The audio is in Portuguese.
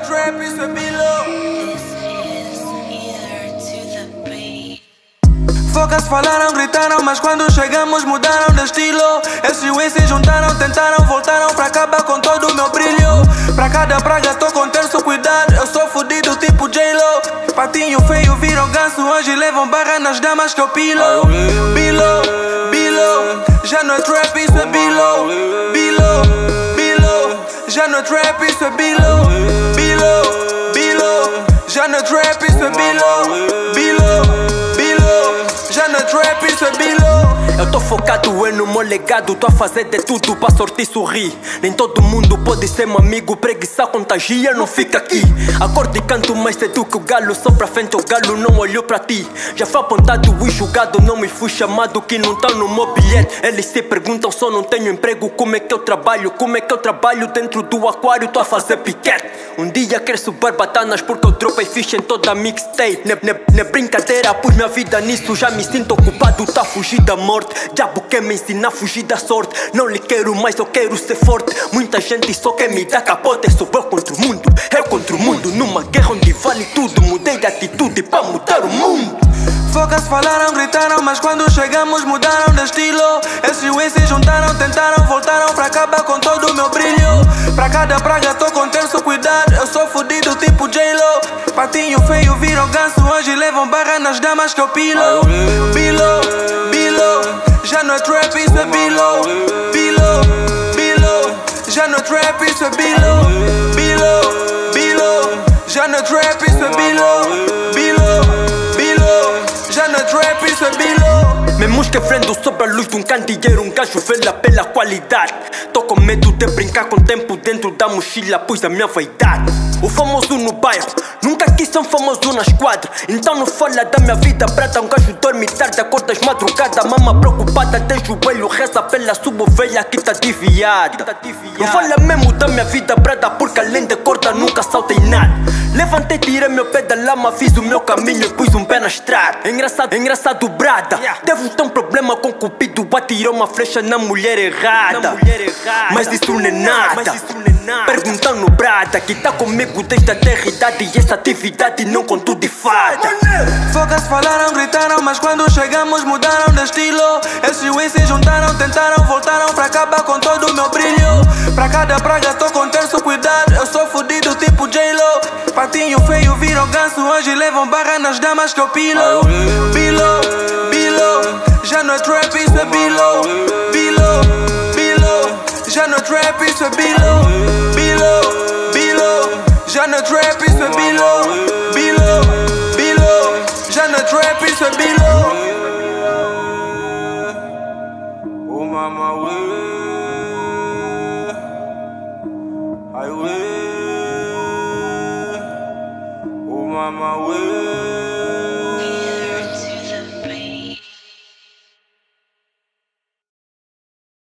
trap, é bilo. This is the beat. Focas falaram, gritaram, mas quando chegamos mudaram de estilo. Esses wins se juntaram, tentaram, voltaram pra acabar com todo o meu brilho. Pra cada praga tô com terço cuidado, eu sou fudido tipo J-Lo. Patinho feio viram ganso, hoje levam barra nas damas que eu pilo. Bilo, bilo, já não é trap, isso é bilo. Bilo, bilo, já não é trap, isso é. Bilo, é. Eu tô focado é no meu legado, tô a fazer de tudo pra sortir sorrir. Nem todo mundo pode ser meu amigo, preguiça contagia, não fica aqui. Acordo e canto mais cedo que o galo, só pra frente o galo não olhou pra ti. Já foi apontado e julgado, não me fui chamado que não tá no meu bilhete. Eles se perguntam, só não tenho emprego, como é que eu trabalho? Como é que eu trabalho dentro do aquário, tô a fazer piquete. Um dia cresço barbatanas porque eu dropei ficha em toda a mixtape. Ne, ne, ne brincadeira, pus minha vida nisso, já me sinto ocupado, tá a fugir da morte. Diabo quer me ensinar a fugir da sorte. Não lhe quero mais, eu quero ser forte. Muita gente só quer me dar capote. Sou eu contra o mundo, eu contra o mundo. Numa guerra onde vale tudo, mudei de atitude pra mudar o mundo. Focas falaram, gritaram, mas quando chegamos mudaram de estilo. Esses wins se juntaram, tentaram, voltaram pra acabar com todo o meu brilho. Pra cada praga tô com terço cuidado, eu sou fudido tipo J-Lo. Patinho feio viram ganso, hoje levam barra nas damas que eu pilo. Bilo, bilo, já não é trap, isso é bilo. Bilo, bilo, já não é trap, isso é bilo. Bilo, bilo, já não é trap, isso é bilo. Bilo, bilo, já não é trap, isso é bilo. Me musque frendo sobre a luz de um candeeiro Um gajo vela pela qualidade Tô com medo de brincar com o tempo dentro da mochila Pois a minha vaidade O famoso no bairro. Nunca quis ser um famoso na esquadra Então não fala da minha vida prata Um gajo dorme tarde, acorda às madrugada. Mama preocupada de joelho Reza pela sua ovelha que tá desviada. Não fala mesmo da minha vida brada Porque além de corda nunca saltei nada. Levantei, tirei meu pé da lama Fiz o meu caminho e pus um pé na estrada. É engraçado, é engraçado brada. Devo ter um problema com cupido Atirou uma flecha na mulher errada. Mas isso não é nada Perguntando brada Que tá comigo desde a eternidade E essa atividade não conto de fada Focas falaram, gritaram, mas quando chegamos mudaram de estilo. Esses wins se juntaram, tentaram, voltaram pra acabar com todo o meu brilho. Pra cada praga tô com terço cuidado, eu sou fudido tipo J-Lo. Patinho feio viram ganso, hoje levam barra nas damas que eu pilo. Bilo, bilo, já não é trap, isso é bilo. Bilo, bilo, já não é trap, isso é. Bilo,